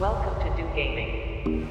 Welcome to Do Gaming.